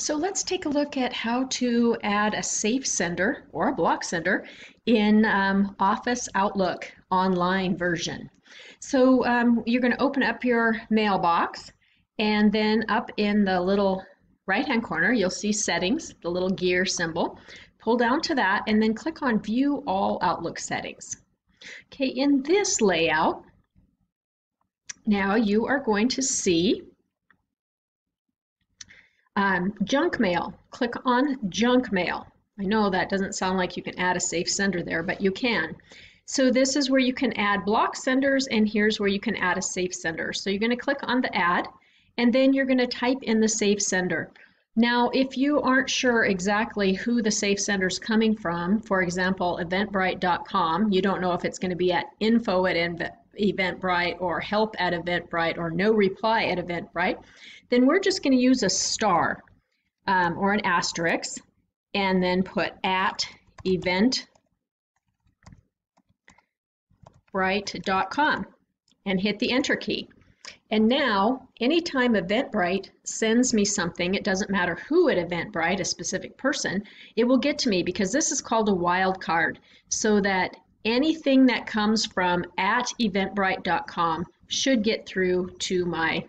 So let's take a look at how to add a safe sender or a block sender in um, Office Outlook online version. So um, you're going to open up your mailbox and then up in the little right hand corner you'll see settings, the little gear symbol. Pull down to that and then click on view all Outlook settings. Okay, in this layout now you are going to see um, junk mail. Click on junk mail. I know that doesn't sound like you can add a safe sender there, but you can. So this is where you can add block senders and here's where you can add a safe sender. So you're going to click on the add and then you're going to type in the safe sender. Now, if you aren't sure exactly who the safe sender is coming from, for example, eventbrite.com, you don't know if it's going to be at info at Eventbrite or help at Eventbrite or no reply at Eventbrite, then we're just going to use a star um, or an asterisk and then put at eventbrite.com and hit the enter key. And now, anytime Eventbrite sends me something, it doesn't matter who at Eventbrite, a specific person, it will get to me because this is called a wildcard so that anything that comes from at eventbrite.com should get through to my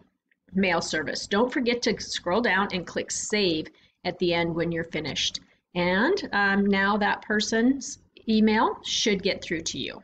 mail service. Don't forget to scroll down and click save at the end when you're finished. And um, now that person's email should get through to you.